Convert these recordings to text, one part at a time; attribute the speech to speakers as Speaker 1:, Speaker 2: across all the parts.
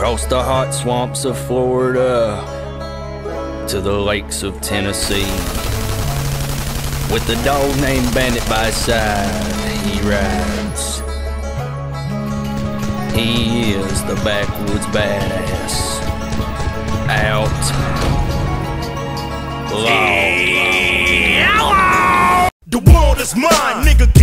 Speaker 1: Across the hot swamps of Florida to the lakes of Tennessee. With a dog named Bandit by his side, he rides. He is the backwoods badass. Out. Loud.
Speaker 2: The world is mine, nigga,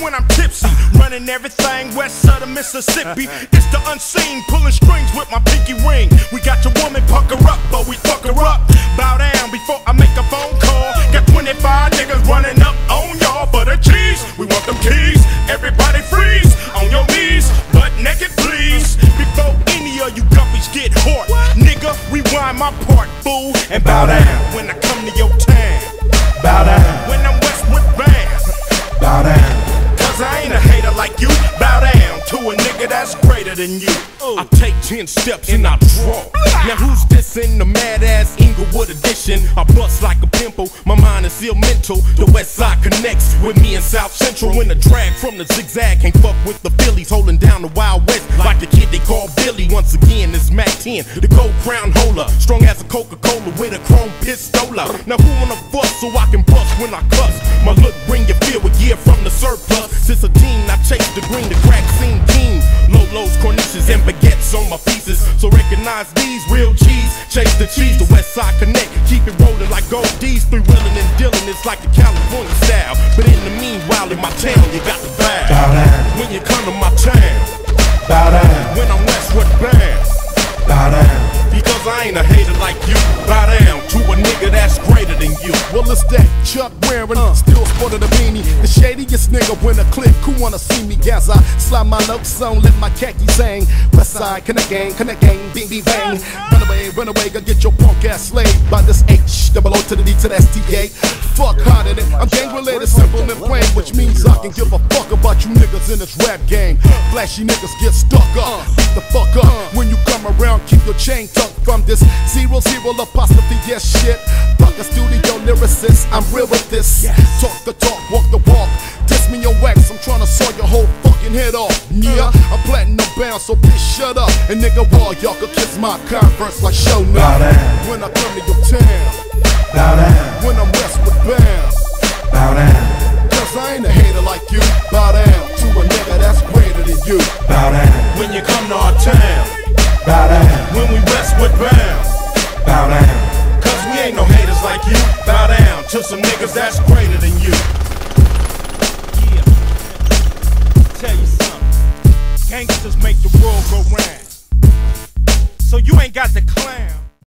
Speaker 2: when I'm tipsy. Running everything west of the Mississippi. It's the unseen, pulling strings with my pinky ring. We got your woman pucker up, but we fuck her up. Bow down before I make a phone call. Got 25 niggas running up on y'all for the cheese. We want them keys. Everybody freeze on your knees, butt naked, please. Before any of you guppies get hot, nigga, rewind my part, fool, and bow down when I come to your town.
Speaker 3: Bow down,
Speaker 2: When I'm than you. Oh. I take 10 steps and I draw. Now who's this in the mad ass Inglewood edition? I bust like a pimple, my mind is still mental. The west side connects with me in South Central. When the drag from the zigzag can't fuck with the Phillies, holding down the Wild West like the kid they call Billy. Once again, it's Mack 10, the gold crown holder. Strong as a Coca Cola with a chrome pistola. Now who wanna bust so I can bust when I cuss? My look bring you feel recognize these real cheese. Chase the cheese, the West Side Connect. Keep it rolling like gold D's. Three wheeling and dealing, it's like the California style. But in the meanwhile, in my town, you got the
Speaker 3: Bow
Speaker 2: bow.
Speaker 3: down,
Speaker 2: When you come to my town,
Speaker 3: bow down,
Speaker 2: when I'm Westwood bound.
Speaker 3: bow down.
Speaker 2: Because I ain't a hater like you. Bow down to a nigga that's greater than you.
Speaker 4: Well, it's that Chuck wearing, uh. still sporting the beanie. The shadiest nigga when a click who wanna see me as I slide my notes on, let my khaki sing. West side, connect gang, connect gang, bing, bing, bang. Run away, run away, go get your punk ass slayed by this H, double O to the D to the S T A. Fuck harder than I'm gang related, simple and plain, which means I can give a fuck about you niggas in this rap game. Flashy niggas get stuck up, beat the fuck up when you come around. Keep your chain tucked from this zero zero apostrophe yes shit. Fuck a studio lyricist, I'm real with this. Yeah. Talk the talk, walk the walk. Diss me your wax, I'm tryna saw your whole fucking head off. Yeah, uh-huh. I'm platinum bound, so bitch shut up. And nigga, wall y'all could kiss my conference like show
Speaker 3: Bow
Speaker 4: now.
Speaker 3: down,
Speaker 4: When I come to your town,
Speaker 3: bow down,
Speaker 4: when I'm westward bound.
Speaker 3: bow down,
Speaker 4: Cause I ain't a hater like you. Bow down to a nigga that's greater than you.
Speaker 3: bow down,
Speaker 2: When you come to our town,
Speaker 3: bow down,
Speaker 2: when we Westwood bound.
Speaker 3: bow down.
Speaker 2: Cause we ain't no haters like you. Some niggas that's greater than you. Yeah. Tell you something. Gangsters make the world go round. So you ain't got the clown.